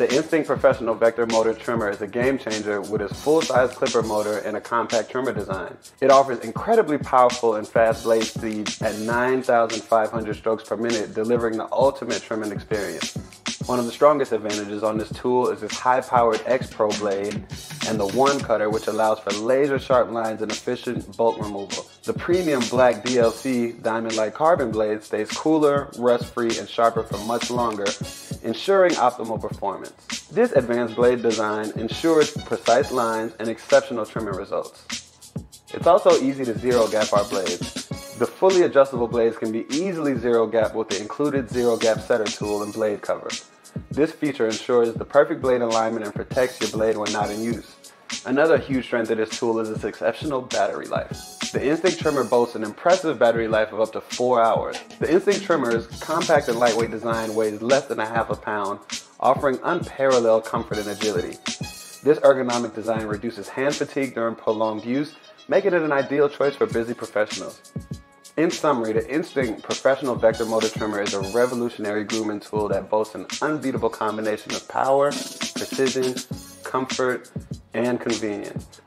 The Instinct Professional Vector Motor Trimmer is a game changer with its full-size clipper motor and a compact trimmer design. It offers incredibly powerful and fast blade speeds at 9,500 strokes per minute, delivering the ultimate trimming experience. One of the strongest advantages on this tool is its high-powered X Pro blade and the One Cutter, which allows for laser-sharp lines and efficient bulk removal. The premium black DLC Diamond Like Carbon blade stays cooler, rust-free, and sharper for much longer, ensuring optimal performance. This advanced blade design ensures precise lines and exceptional trimming results. It's also easy to zero gap our blades. The fully adjustable blades can be easily zero gap with the included zero gap setter tool and blade cover. This feature ensures the perfect blade alignment and protects your blade when not in use. Another huge strength of this tool is its exceptional battery life. The Instinct Trimmer boasts an impressive battery life of up to 4 hours. The Instinct Trimmer's compact and lightweight design weighs less than a half a pound, offering unparalleled comfort and agility. This ergonomic design reduces hand fatigue during prolonged use, making it an ideal choice for busy professionals. In summary, the Instinct Professional Vector Motor Trimmer is a revolutionary grooming tool that boasts an unbeatable combination of power, precision, comfort, and convenience.